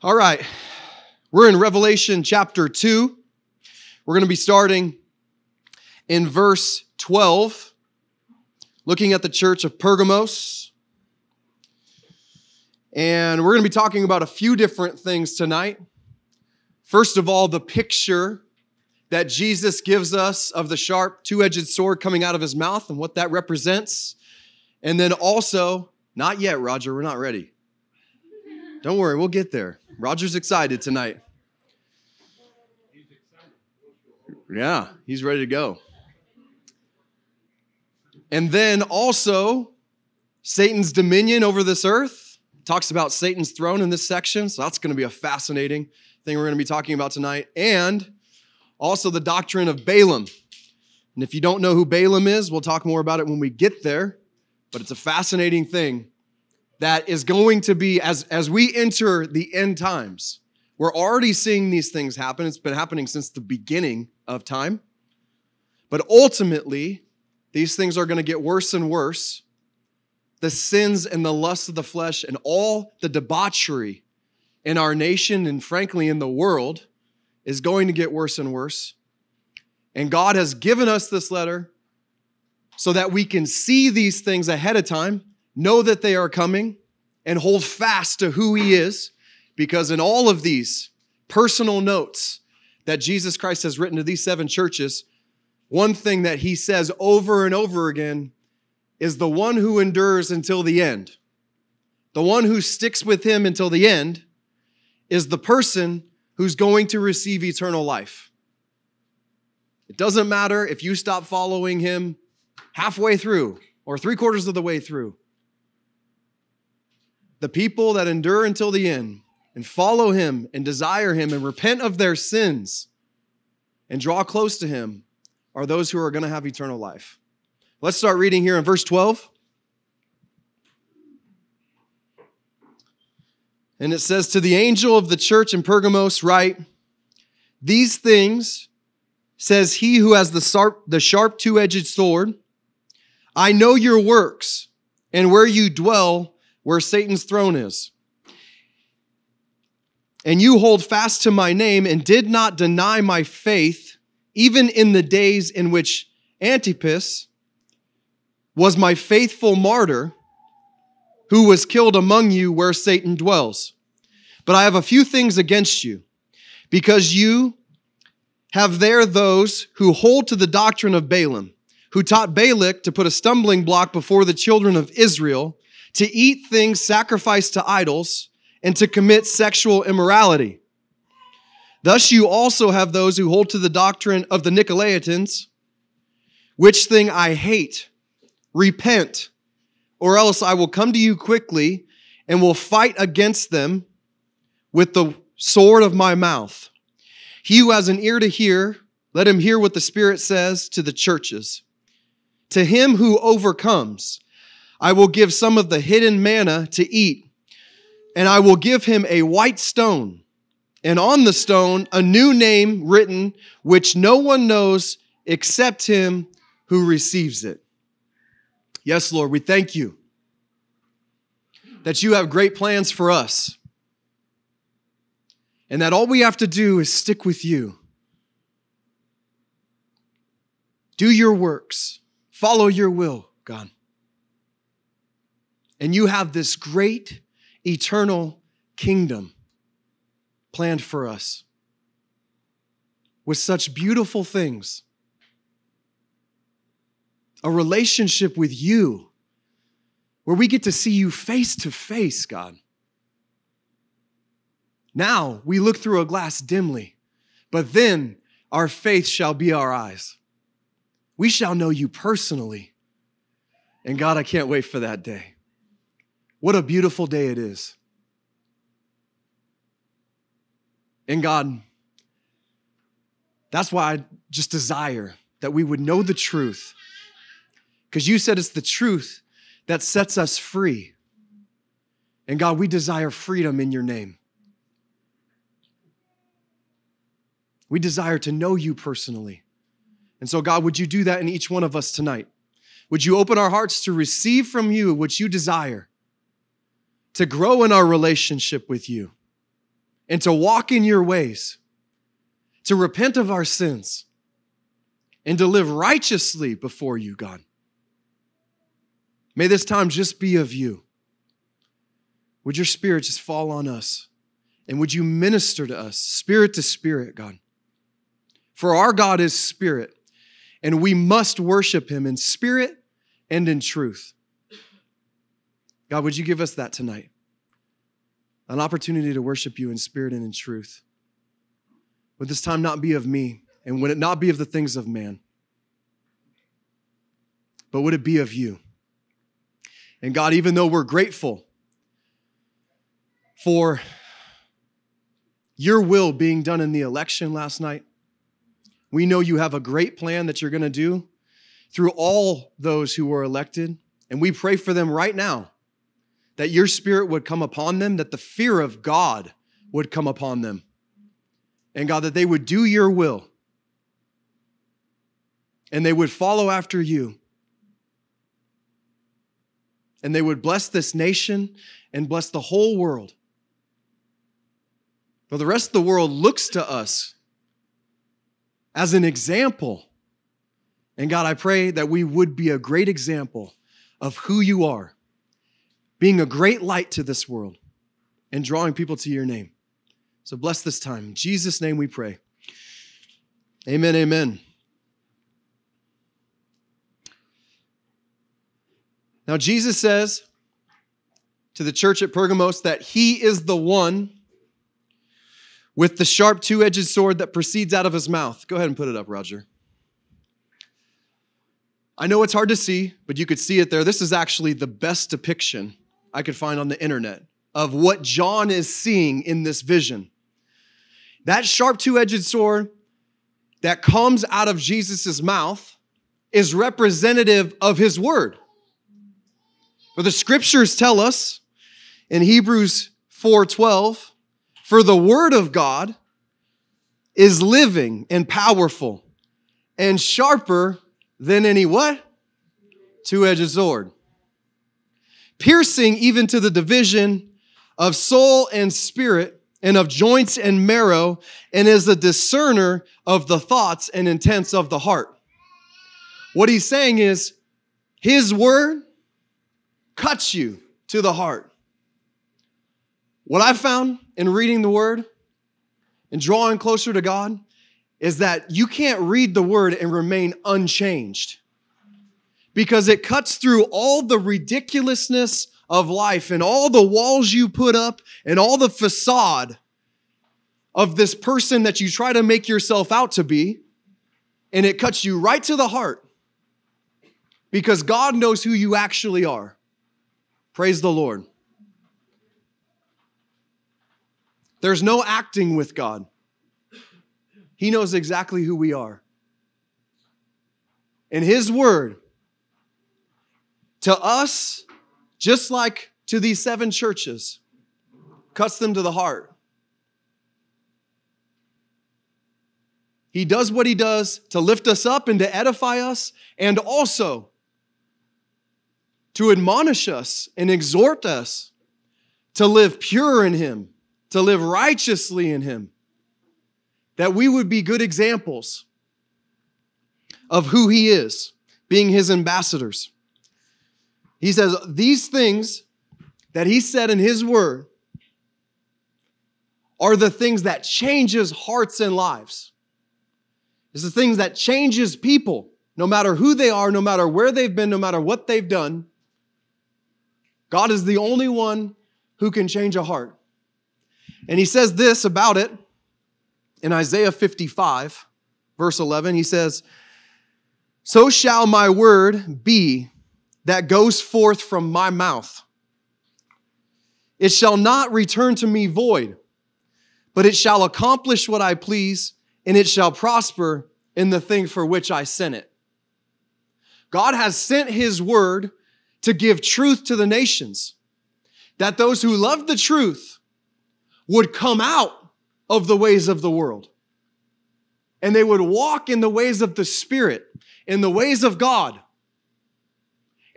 All right. We're in Revelation chapter 2. We're going to be starting in verse 12, looking at the church of Pergamos. And we're going to be talking about a few different things tonight. First of all, the picture that Jesus gives us of the sharp two edged sword coming out of his mouth and what that represents. And then also, not yet, Roger, we're not ready. Don't worry, we'll get there. Roger's excited tonight. Yeah, he's ready to go. And then also, Satan's dominion over this earth. Talks about Satan's throne in this section. So that's going to be a fascinating thing we're going to be talking about tonight. And also the doctrine of Balaam. And if you don't know who Balaam is, we'll talk more about it when we get there. But it's a fascinating thing that is going to be as as we enter the end times we're already seeing these things happen. It's been happening since the beginning of time. But ultimately these things are going to get worse and worse. The sins and the lusts of the flesh and all the debauchery in our nation and frankly in the world is going to get worse and worse. And god has given us this letter so that we can see these things ahead of time know that they are coming, and hold fast to who He is, because in all of these personal notes that Jesus Christ has written to these seven churches, one thing that He says over and over again is the one who endures until the end. The one who sticks with Him until the end is the person who's going to receive eternal life. It doesn't matter if you stop following Him halfway through or three quarters of the way through the people that endure until the end and follow him and desire him and repent of their sins and draw close to him are those who are going to have eternal life. Let's start reading here in verse 12. And it says, To the angel of the church in Pergamos, write, These things says he who has the sharp, the sharp two edged sword. I know your works and where you dwell where Satan's throne is. And you hold fast to my name and did not deny my faith, even in the days in which Antipas was my faithful martyr who was killed among you where Satan dwells. But I have a few things against you, because you have there those who hold to the doctrine of Balaam, who taught Balak to put a stumbling block before the children of Israel to eat things sacrificed to idols, and to commit sexual immorality. Thus, you also have those who hold to the doctrine of the Nicolaitans, which thing I hate. Repent, or else I will come to you quickly and will fight against them with the sword of my mouth. He who has an ear to hear, let him hear what the Spirit says to the churches. To him who overcomes, I will give some of the hidden manna to eat, and I will give him a white stone, and on the stone a new name written, which no one knows except him who receives it. Yes, Lord, we thank you that you have great plans for us, and that all we have to do is stick with you. Do your works, follow your will, God. And you have this great eternal kingdom planned for us with such beautiful things. A relationship with you where we get to see you face to face, God. Now we look through a glass dimly, but then our faith shall be our eyes. We shall know you personally. And God, I can't wait for that day. What a beautiful day it is. And God, that's why I just desire that we would know the truth. Because you said it's the truth that sets us free. And God, we desire freedom in your name. We desire to know you personally. And so, God, would you do that in each one of us tonight? Would you open our hearts to receive from you what you desire? To grow in our relationship with you. and to walk in your ways, to repent of our sins, and to live righteously before you, God. May this time just be of you. Would your spirit just fall on us? And would you minister to us, spirit to spirit, God? For our God is spirit, and we must worship him in spirit and in truth. God, would you give us that tonight? An opportunity to worship you in spirit and in truth. Would this time not be of me, and would it not be of the things of man, but would it be of you? And God, even though we're grateful for your will being done in the election last night, we know you have a great plan that you're going to do through all those who were elected. And we pray for them right now that your spirit would come upon them, that the fear of God would come upon them. And God, that they would do your will and they would follow after you. And they would bless this nation and bless the whole world. But the rest of the world looks to us as an example. And God, I pray that we would be a great example of who you are, being a great light to this world and drawing people to your name. So bless this time. In Jesus' name we pray. Amen, amen. Now, Jesus says to the church at Pergamos that he is the one with the sharp two edged sword that proceeds out of his mouth. Go ahead and put it up, Roger. I know it's hard to see, but you could see it there. This is actually the best depiction I could find on the internet of what John is seeing in this vision. That sharp two edged sword that comes out of Jesus' mouth is representative of his word. For the scriptures tell us in Hebrews 4:12 for the word of God is living and powerful and sharper than any what? Two-edged sword. Piercing even to the division of soul and spirit and of joints and marrow and is a discerner of the thoughts and intents of the heart. What he's saying is his word cuts you to the heart. What I found in reading the word and drawing closer to God is that you can't read the word and remain unchanged because it cuts through all the ridiculousness of life and all the walls you put up and all the facade of this person that you try to make yourself out to be. And it cuts you right to the heart because God knows who you actually are. Praise the Lord. There's no acting with God. He knows exactly who we are. And His word to us, just like to these seven churches, cuts them to the heart. He does what He does to lift us up and to edify us, and also to admonish us and exhort us to live pure in Him to live righteously in Him, that we would be good examples of who He is, being His ambassadors. He says, These things that He said in His Word are the things that changes hearts and lives. It's the things that changes people, no matter who they are, no matter where they've been, no matter what they've done. God is the only one who can change a heart. And he says this about it in Isaiah 55, verse 11. He says, So shall my word be that goes forth from my mouth. It shall not return to me void, but it shall accomplish what I please, and it shall prosper in the thing for which I sent it. God has sent his word to give truth to the nations, that those who love the truth would come out of the ways of the world. And they would walk in the ways of the Spirit, in the ways of God.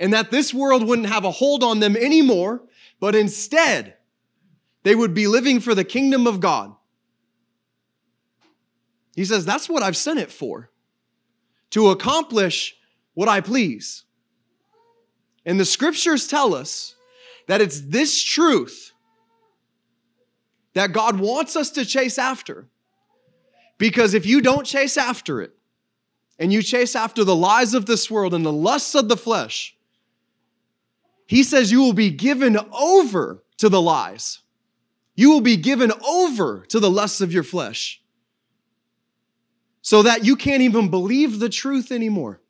And that this world wouldn't have a hold on them anymore, but instead, they would be living for the kingdom of God. He says, That's what I've sent it for, to accomplish what I please. And the scriptures tell us that it's this truth that God wants us to chase after. Because if you don't chase after it, and you chase after the lies of this world and the lusts of the flesh, he says you will be given over to the lies. You will be given over to the lusts of your flesh so that you can't even believe the truth anymore.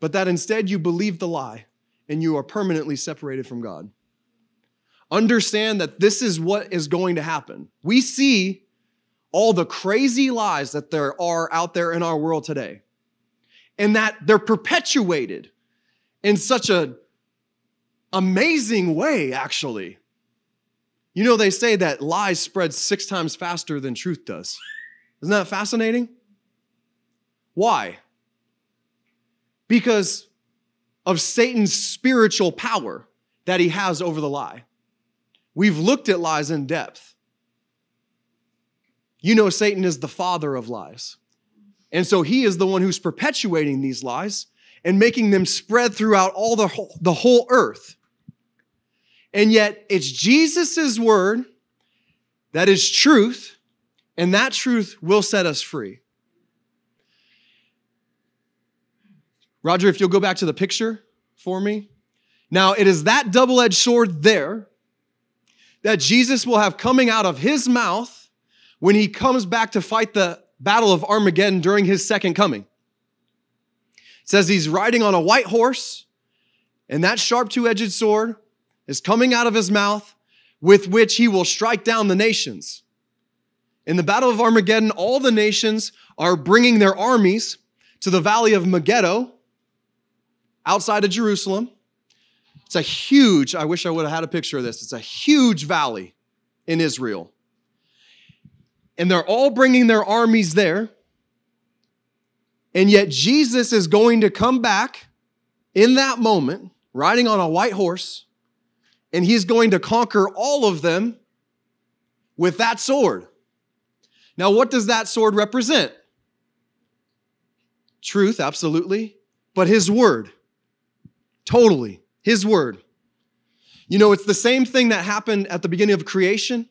But that instead you believe the lie and you are permanently separated from God. Understand that this is what is going to happen. We see all the crazy lies that there are out there in our world today, and that they're perpetuated in such a amazing way, actually. You know, they say that lies spread six times faster than truth does. Isn't that fascinating? Why? Because of Satan's spiritual power that he has over the lie. We've looked at lies in depth. You know, Satan is the father of lies. And so he is the one who's perpetuating these lies and making them spread throughout all the whole, the whole earth. And yet, it's Jesus' word that is truth, and that truth will set us free. Roger, if you'll go back to the picture for me. Now, it is that double edged sword there that Jesus will have coming out of his mouth when he comes back to fight the battle of Armageddon during his second coming. It says he's riding on a white horse, and that sharp two edged sword is coming out of his mouth with which he will strike down the nations. In the battle of Armageddon, all the nations are bringing their armies to the valley of Megiddo outside of Jerusalem. It's a huge, I wish I would have had a picture of this. It's a huge valley in Israel. And they're all bringing their armies there. And yet Jesus is going to come back in that moment, riding on a white horse, and he's going to conquer all of them with that sword. Now, what does that sword represent? Truth, absolutely, but his word. Totally. His word. You know, it's the same thing that happened at the beginning of creation.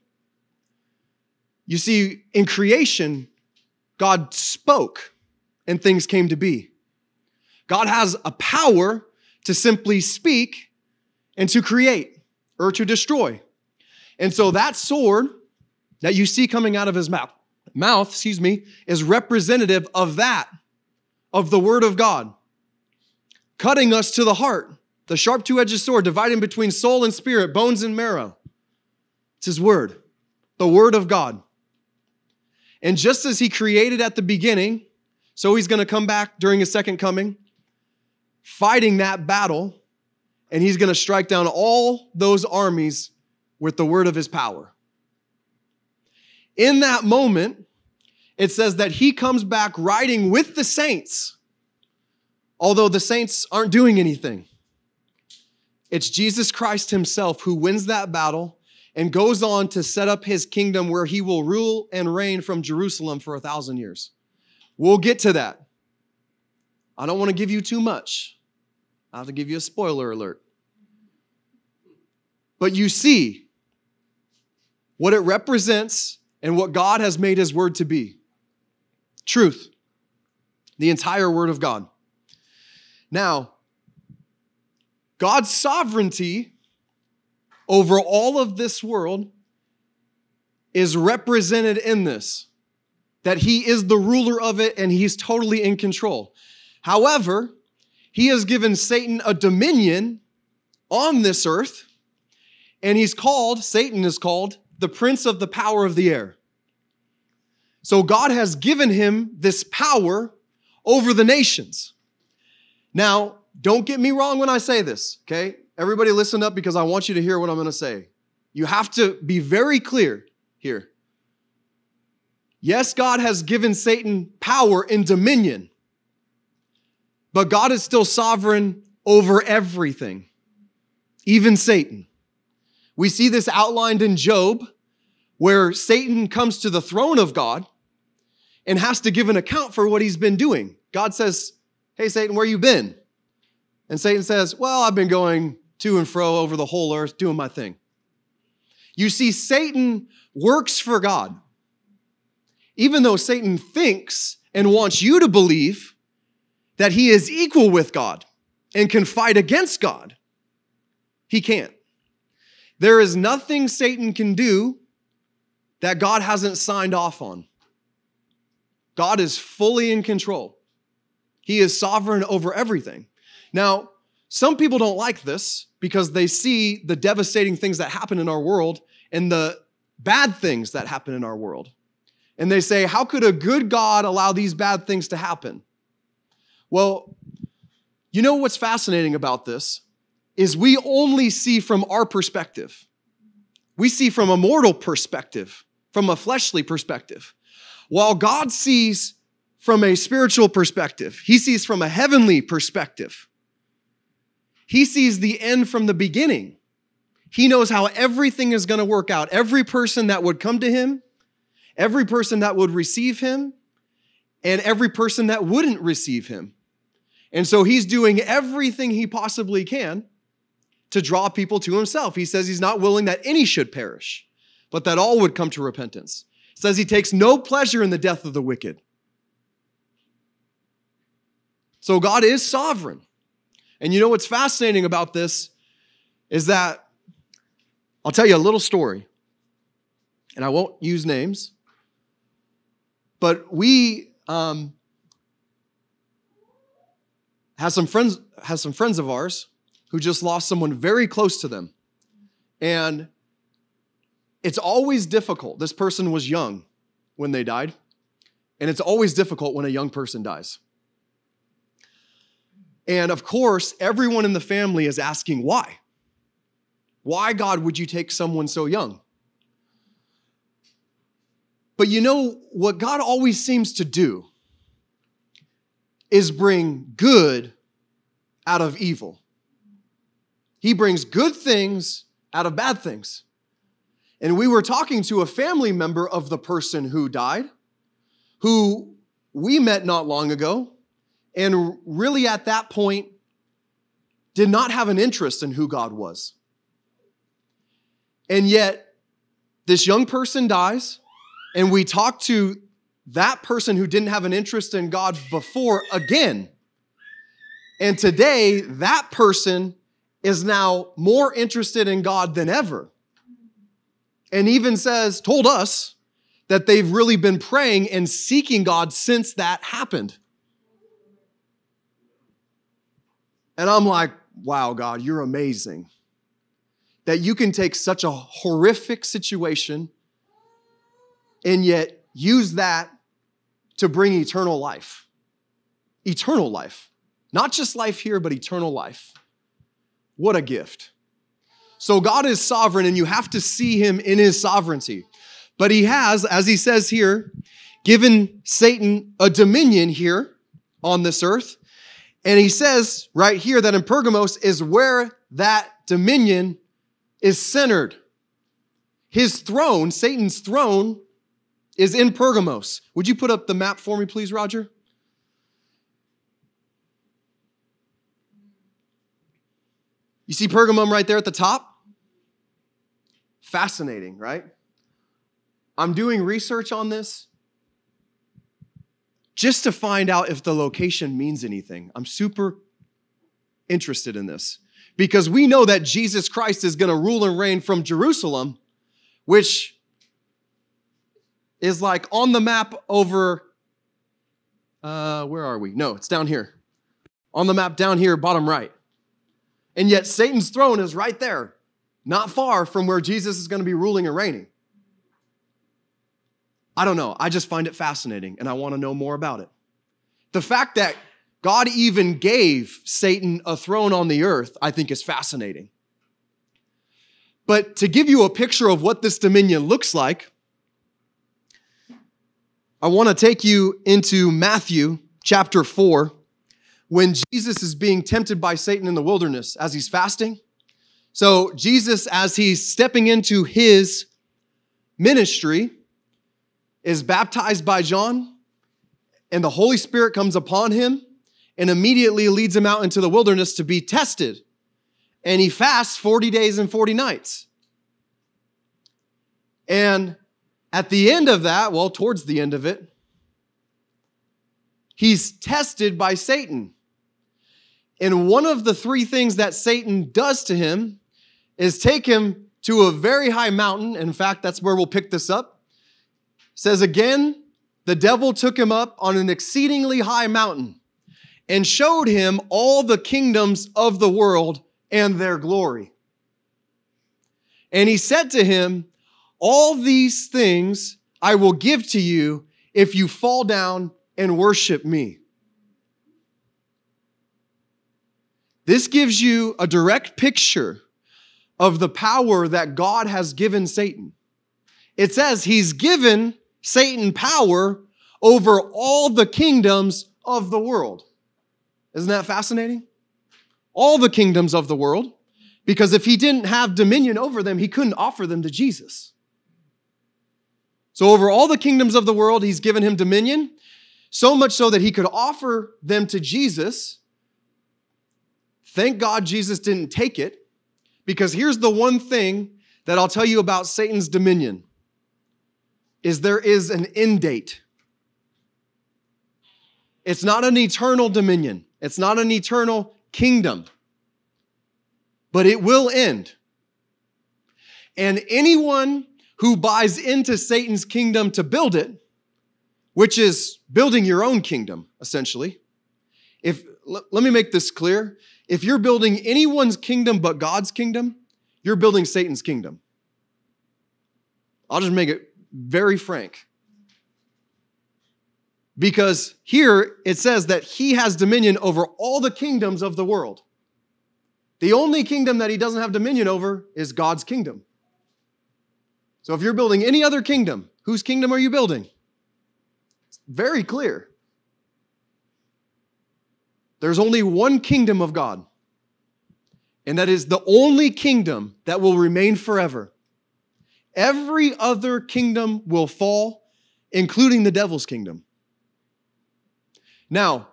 You see, in creation, God spoke and things came to be. God has a power to simply speak and to create or to destroy. And so that sword that you see coming out of his mouth, mouth, excuse me, is representative of that, of the word of God cutting us to the heart. The sharp two edged sword dividing between soul and spirit, bones and marrow. It's his word, the word of God. And just as he created at the beginning, so he's going to come back during his second coming, fighting that battle, and he's going to strike down all those armies with the word of his power. In that moment, it says that he comes back riding with the saints although the saints aren't doing anything. It's Jesus Christ himself who wins that battle and goes on to set up his kingdom where he will rule and reign from Jerusalem for a thousand years. We'll get to that. I don't want to give you too much. I have to give you a spoiler alert. But you see what it represents and what God has made his word to be truth, the entire word of God. Now, God's sovereignty over all of this world is represented in this that he is the ruler of it and he's totally in control. However, he has given Satan a dominion on this earth, and he's called, Satan is called, the prince of the power of the air. So God has given him this power over the nations. Now, don't get me wrong when I say this, okay? Everybody listen up because I want you to hear what I'm going to say. You have to be very clear here. Yes, God has given Satan power and dominion, but God is still sovereign over everything. even Satan. We see this outlined in Job, where Satan comes to the throne of God and has to give an account for what he's been doing. God says, Hey, Satan, where you been? And Satan says, Well, I've been going to and fro over the whole earth doing my thing. You see, Satan works for God. Even though Satan thinks and wants you to believe that he is equal with God and can fight against God, he can't. There is nothing Satan can do that God hasn't signed off on. God is fully in control. He is sovereign over everything. Now, some people don't like this because they see the devastating things that happen in our world and the bad things that happen in our world. And they say, How could a good God allow these bad things to happen? Well, you know what's fascinating about this is we only see from our perspective. We see from a mortal perspective, from a fleshly perspective. While God sees from a spiritual perspective, He sees from a heavenly perspective. He sees the end from the beginning. He knows how everything is going to work out. Every person that would come to Him, every person that would receive Him, and every person that wouldn't receive Him. And so He's doing everything He possibly can to draw people to himself. He says he's not willing that any should perish, but that all would come to repentance. He says he takes no pleasure in the death of the wicked. So God is sovereign. And you know what's fascinating about this is that I'll tell you a little story, and I won't use names, but we um, have some friends have some friends of ours who just lost someone very close to them. And it's always difficult. This person was young when they died, and it's always difficult when a young person dies. And of course, everyone in the family is asking why. Why, God, would you take someone so young? But you know, what God always seems to do is bring good out of evil. He brings good things out of bad things. And we were talking to a family member of the person who died, who we met not long ago, and really at that point did not have an interest in who God was. And yet, this young person dies, and we talk to that person who didn't have an interest in God before again. And today, that person is now more interested in God than ever. And even says, told us that they've really been praying and seeking God since that happened. And I'm like, wow, God, you're amazing. That you can take such a horrific situation and yet use that to bring eternal life. Eternal life. Not just life here, but eternal life. What a gift. So God is sovereign and you have to see him in his sovereignty. But he has, as he says here, given Satan a dominion here on this earth. And he says right here that in Pergamos is where that dominion is centered. His throne, Satan's throne, is in Pergamos. Would you put up the map for me, please, Roger? You see Pergamum right there at the top? Fascinating, right? I'm doing research on this just to find out if the location means anything. I'm super interested in this because we know that Jesus Christ is going to rule and reign from Jerusalem, which is like on the map over. Uh, where are we? No, it's down here. On the map down here, bottom right. And yet Satan's throne is right there, not far from where Jesus is going to be ruling and reigning. I don't know. I just find it fascinating and I want to know more about it. The fact that God even gave Satan a throne on the earth, I think is fascinating. But to give you a picture of what this dominion looks like, I want to take you into Matthew chapter 4 when Jesus is being tempted by Satan in the wilderness as he's fasting. So, Jesus, as he's stepping into his ministry, is baptized by John, and the Holy Spirit comes upon him and immediately leads him out into the wilderness to be tested. And he fasts 40 days and 40 nights. And at the end of that, well, towards the end of it, he's tested by Satan. And one of the three things that Satan does to him is take him to a very high mountain. In fact, that's where we'll pick this up. Says again, the devil took him up on an exceedingly high mountain and showed him all the kingdoms of the world and their glory. And he said to him, All these things I will give to you if you fall down and worship me. This gives you a direct picture of the power that God has given Satan. It says he's given Satan power over all the kingdoms of the world. Isn't that fascinating? All the kingdoms of the world, because if he didn't have dominion over them, he couldn't offer them to Jesus. So, over all the kingdoms of the world, he's given him dominion, so much so that he could offer them to Jesus. Thank God Jesus didn't take it, because here's the one thing that I'll tell you about Satan's dominion is there is an end date. It's not an eternal dominion. It's not an eternal kingdom, but it will end. And anyone who buys into Satan's kingdom to build it, which is building your own kingdom, essentially. If l- let me make this clear. If you're building anyone's kingdom but God's kingdom, you're building Satan's kingdom. I'll just make it very frank. Because here it says that he has dominion over all the kingdoms of the world. The only kingdom that he doesn't have dominion over is God's kingdom. So if you're building any other kingdom, whose kingdom are you building? It's very clear. There's only one kingdom of God, and that is the only kingdom that will remain forever. Every other kingdom will fall, including the devil's kingdom. Now,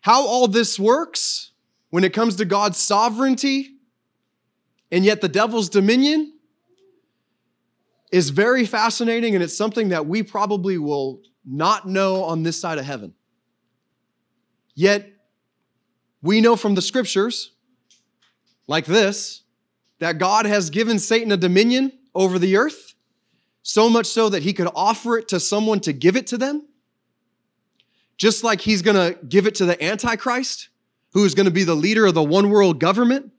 how all this works when it comes to God's sovereignty and yet the devil's dominion is very fascinating, and it's something that we probably will not know on this side of heaven. Yet, we know from the scriptures, like this, that God has given Satan a dominion over the earth, so much so that he could offer it to someone to give it to them just like he's going to give it to the Antichrist, who is going to be the leader of the one world government.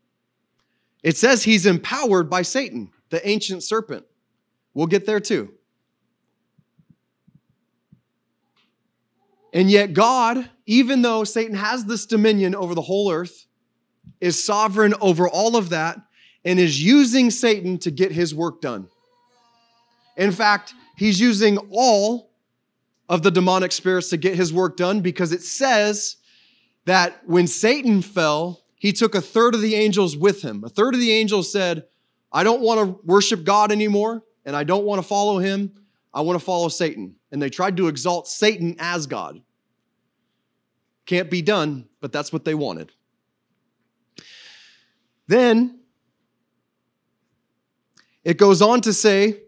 It says he's empowered by Satan, the ancient serpent. We'll get there too. And yet, God, even though Satan has this dominion over the whole earth, is sovereign over all of that and is using Satan to get his work done. In fact, he's using all of the demonic spirits to get his work done because it says that when Satan fell, he took a third of the angels with him. A third of the angels said, I don't want to worship God anymore, and I don't want to follow him. I want to follow Satan. And they tried to exalt Satan as God. Can't be done, but that's what they wanted. Then it goes on to say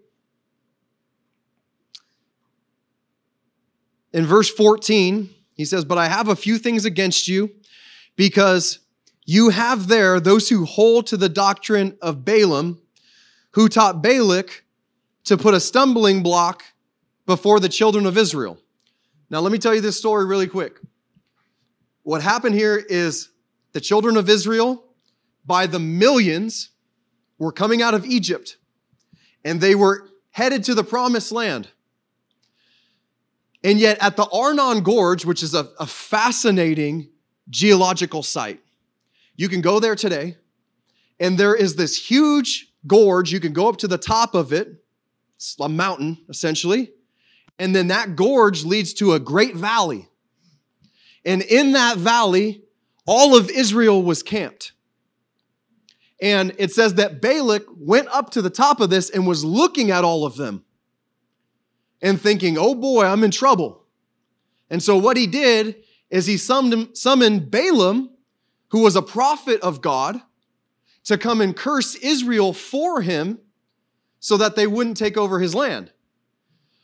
in verse 14, he says, But I have a few things against you because you have there those who hold to the doctrine of Balaam, who taught Balak to put a stumbling block before the children of Israel. Now, let me tell you this story really quick. What happened here is the children of Israel, by the millions, were coming out of Egypt and they were headed to the promised land. And yet, at the Arnon Gorge, which is a, a fascinating geological site, you can go there today, and there is this huge gorge. You can go up to the top of it, it's a mountain essentially, and then that gorge leads to a great valley. And in that valley, all of Israel was camped. And it says that Balak went up to the top of this and was looking at all of them and thinking, oh boy, I'm in trouble. And so what he did is he summoned, Balaam, who was a prophet of God, to come and curse Israel for him so that they wouldn't take over his land.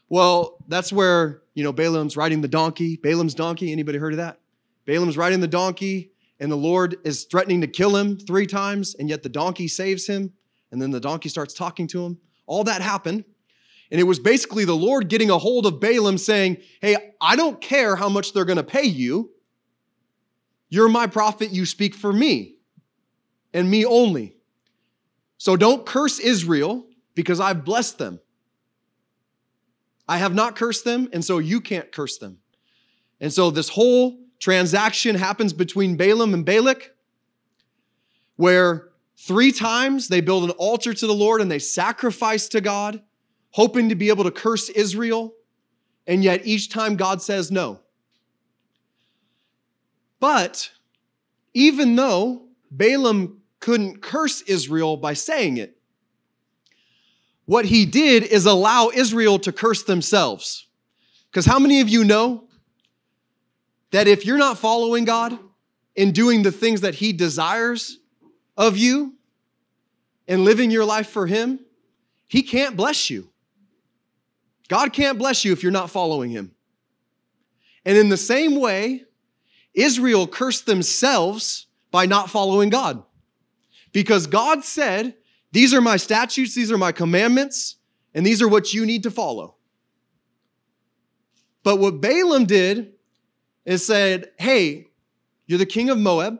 Well, that's where, you know, Balaam's riding the donkey. Balaam's donkey, anybody heard of that? Balaam's riding the donkey, and the Lord is threatening to kill him three times, and yet the donkey saves him, and then the donkey starts talking to him. All that happened. And it was basically the Lord getting a hold of Balaam saying, Hey, I don't care how much they're going to pay you. You're my prophet. You speak for me and me only. So don't curse Israel because I've blessed them. I have not cursed them, and so you can't curse them. And so this whole transaction happens between Balaam and Balak, where three times they build an altar to the Lord and they sacrifice to God, hoping to be able to curse Israel. And yet each time God says no. But even though Balaam couldn't curse Israel by saying it, what he did is allow Israel to curse themselves. Because how many of you know that if you're not following God and doing the things that He desires of you and living your life for Him, He can't bless you. God can't bless you if you're not following Him. And in the same way, Israel cursed themselves by not following God. Because God said, These are my statutes, these are my commandments, and these are what you need to follow. But what Balaam did and said, Hey, you're the king of Moab.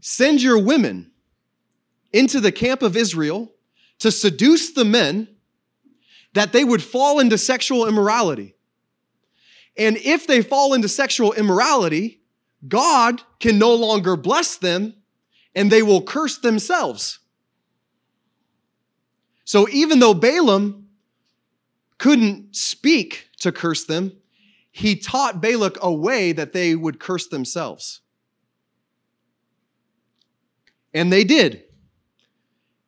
Send your women into the camp of Israel to seduce the men that they would fall into sexual immorality. And if they fall into sexual immorality, God can no longer bless them and they will curse themselves. So even though Balaam couldn't speak to curse them, he taught Balak a way that they would curse themselves. And they did.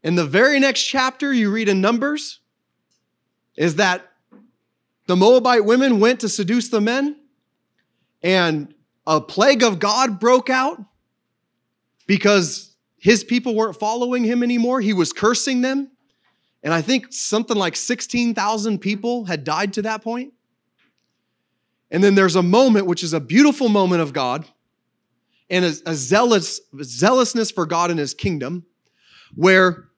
In the very next chapter, you read in Numbers, is that the Moabite women went to seduce the men, and a plague of God broke out because his people weren't following him anymore. He was cursing them. And I think something like 16,000 people had died to that point. And then there's a moment, which is a beautiful moment of God and a, a zealous, zealousness for God and his kingdom, where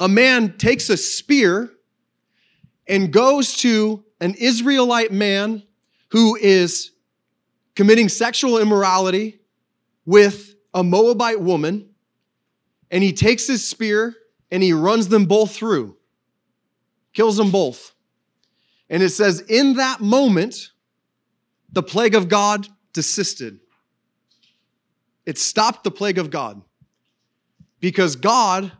a man takes a spear and goes to an Israelite man who is committing sexual immorality with a Moabite woman, and he takes his spear and he runs them both through, kills them both. And it says, in that moment, the plague of God desisted. It stopped the plague of God because God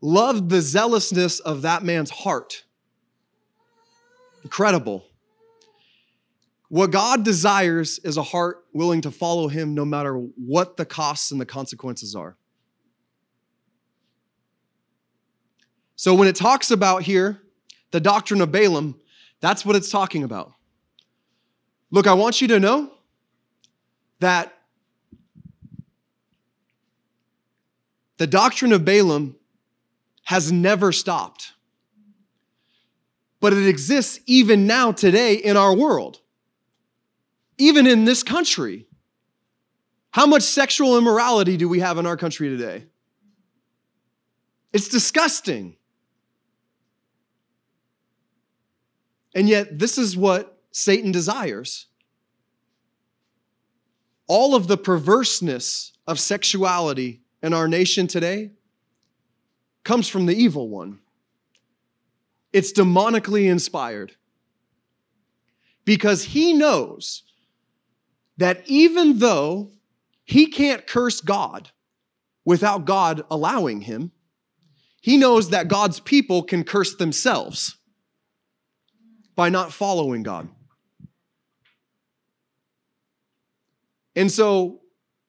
loved the zealousness of that man's heart. Incredible. What God desires is a heart willing to follow him no matter what the costs and the consequences are. So when it talks about here the doctrine of Balaam, that's what it's talking about. Look, I want you to know that the doctrine of Balaam has never stopped. But it exists even now, today, in our world, even in this country. How much sexual immorality do we have in our country today? It's disgusting. And yet, this is what Satan desires. All of the perverseness of sexuality in our nation today comes from the evil one. It's demonically inspired because he knows that even though he can't curse God without God allowing him, he knows that God's people can curse themselves by not following God. And so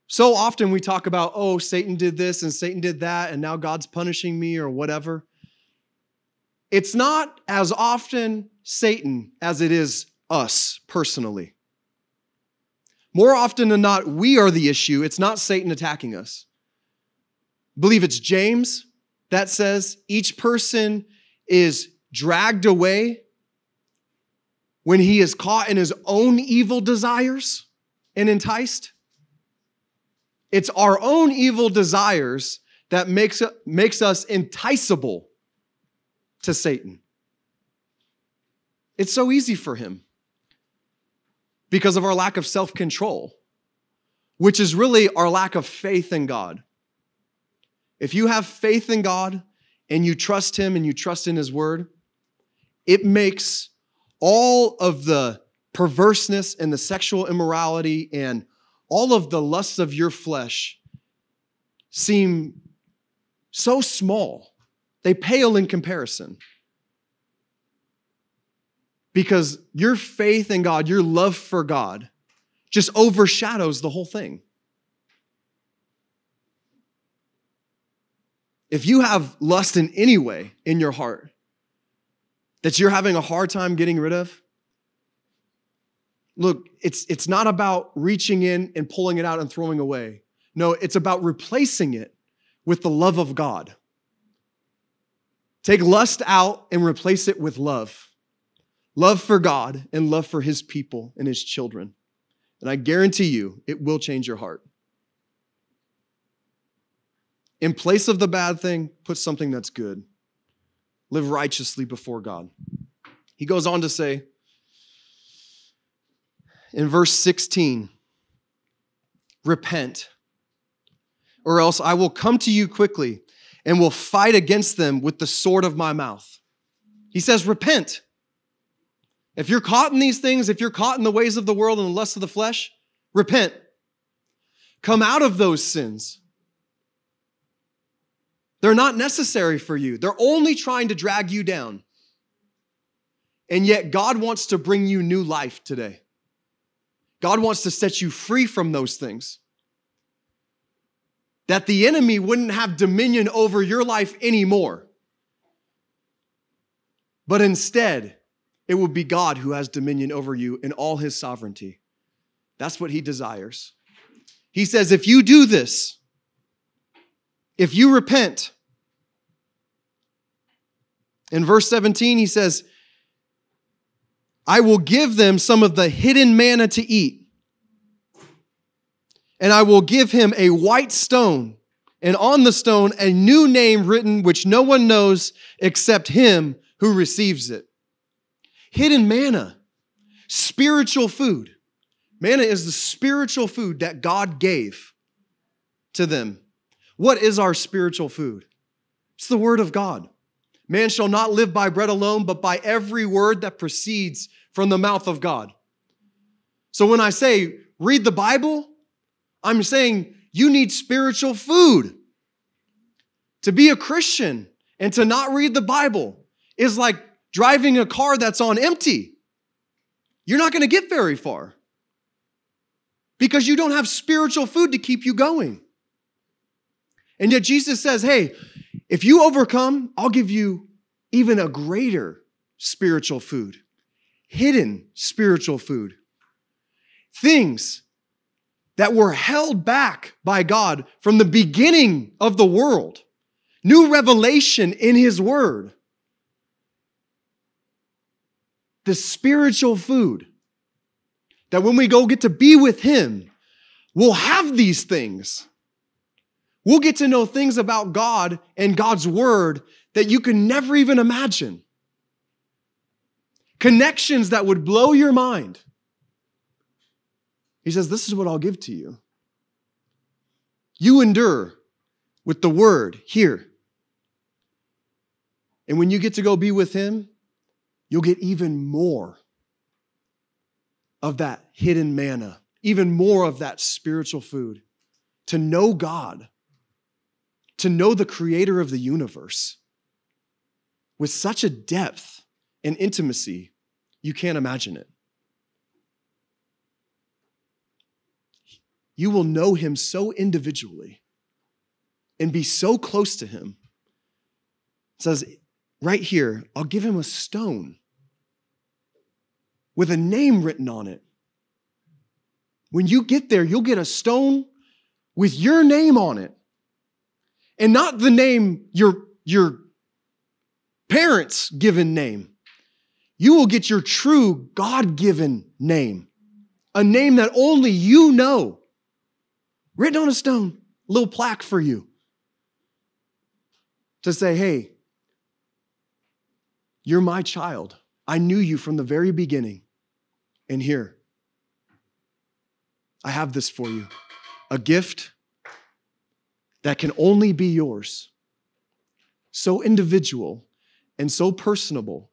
So often we talk about, oh, Satan did this and Satan did that, and now God's punishing me or whatever. It's not as often Satan as it is us personally. More often than not, we are the issue. It's not Satan attacking us. I believe it's James that says each person is dragged away when he is caught in his own evil desires and enticed. It's our own evil desires that makes, makes us enticable to Satan. It's so easy for him because of our lack of self control, which is really our lack of faith in God. If you have faith in God and you trust Him and you trust in His Word, it makes all of the perverseness and the sexual immorality and all of the lusts of your flesh seem so small. They pale in comparison. Because your faith in God, your love for God, just overshadows the whole thing. If you have lust in any way in your heart that you're having a hard time getting rid of, look, it's, it's not about reaching in and pulling it out and throwing away. No, it's about replacing it with the love of God. Take lust out and replace it with love love for God and love for his people and his children. And I guarantee you, it will change your heart. In place of the bad thing, put something that's good. Live righteously before God. He goes on to say in verse 16, repent, or else I will come to you quickly and will fight against them with the sword of my mouth. He says, repent. If you're caught in these things, if you're caught in the ways of the world and the lust of the flesh, repent. Come out of those sins. They're not necessary for you, they're only trying to drag you down. And yet, God wants to bring you new life today. God wants to set you free from those things. That the enemy wouldn't have dominion over your life anymore. But instead, it will be God who has dominion over you in all his sovereignty. That's what he desires. He says, if you do this, if you repent, in verse 17, he says, I will give them some of the hidden manna to eat, and I will give him a white stone, and on the stone a new name written which no one knows except him who receives it. Hidden manna, spiritual food. Manna is the spiritual food that God gave to them. What is our spiritual food? It's the Word of God. Man shall not live by bread alone, but by every word that proceeds from the mouth of God. So when I say read the Bible, I'm saying you need spiritual food. To be a Christian and to not read the Bible is like driving a car that's on empty. You're not going to get very far because you don't have spiritual food to keep you going. And yet Jesus says, hey, if you overcome, I'll give you even a greater spiritual food, hidden spiritual food. Things that were held back by God from the beginning of the world. New revelation in His Word. The spiritual food that when we go get to be with Him, we'll have these things. We'll get to know things about God and God's word that you can never even imagine. Connections that would blow your mind. He says, This is what I'll give to you. You endure with the word here. And when you get to go be with him, you'll get even more of that hidden manna, even more of that spiritual food to know God to know the creator of the universe with such a depth and intimacy, you can't imagine it. you will know him so individually and be so close to him. It says right here, I'll give him a stone with a name written on it. When you get there, you'll get a stone with your name on it. And not the name your, your parents' given name. You will get your true God given name, a name that only you know, written on a stone, a little plaque for you to say, hey, you're my child. I knew you from the very beginning. And here, I have this for you a gift that can only be yours. So individual and so personable.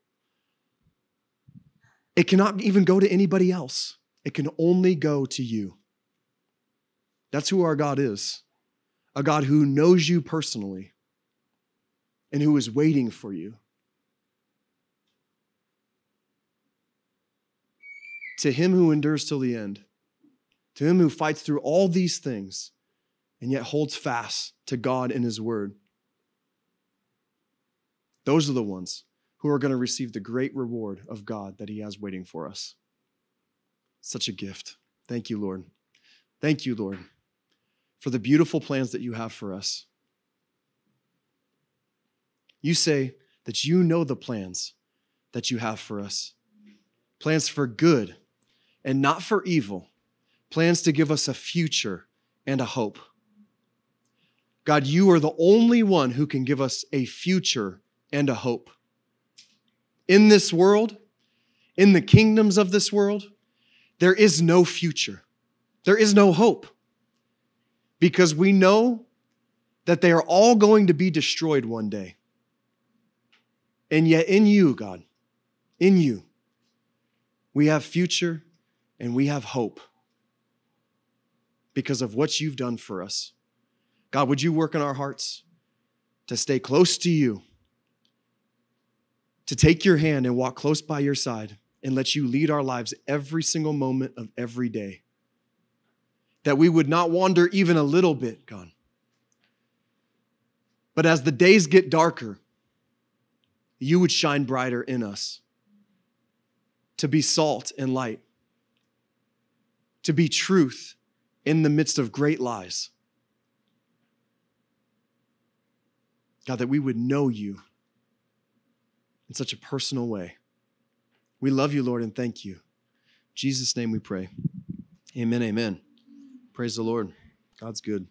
It cannot even go to anybody else, it can only go to you. That's who our God is a God who knows you personally and who is waiting for you. To him who endures till the end, to him who fights through all these things and yet holds fast to God and his word. Those are the ones who are going to receive the great reward of God that he has waiting for us. Such a gift. Thank you, Lord. Thank you, Lord, for the beautiful plans that you have for us. You say that you know the plans that you have for us plans for good and not for evil, plans to give us a future and a hope. God, you are the only one who can give us a future and a hope. In this world, in the kingdoms of this world, there is no future. There is no hope because we know that they are all going to be destroyed one day. And yet, in you, God, in you, we have future and we have hope because of what you've done for us. God, would you work in our hearts to stay close to you, to take your hand and walk close by your side and let you lead our lives every single moment of every day? That we would not wander even a little bit, God. But as the days get darker, you would shine brighter in us to be salt and light, to be truth in the midst of great lies. God, that we would know you in such a personal way. We love you, Lord, and thank you. In Jesus' name we pray. Amen, amen. Praise the Lord. God's good.